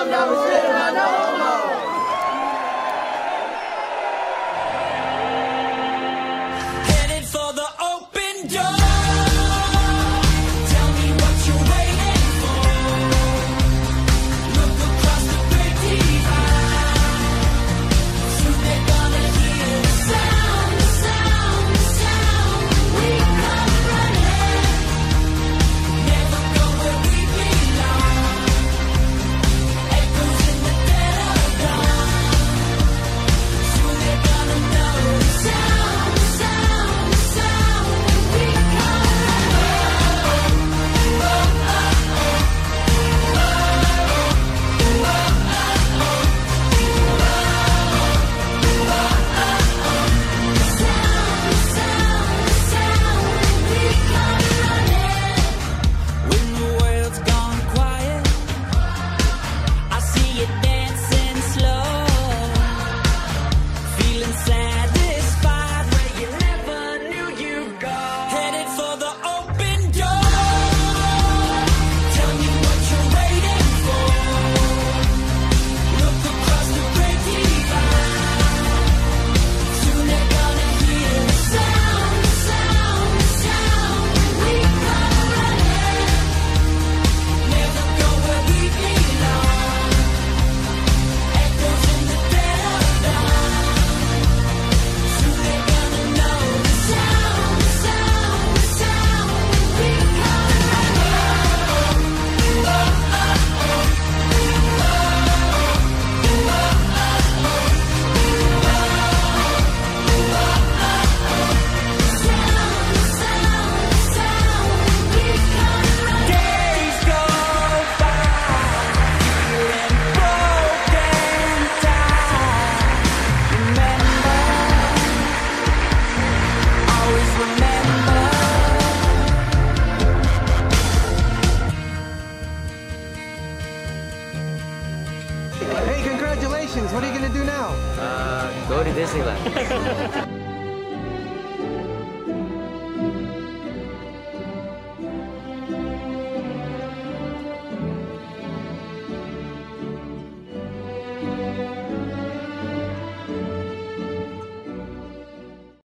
Applaus Hey, congratulations. What are you going to do now? Uh, go to Disneyland.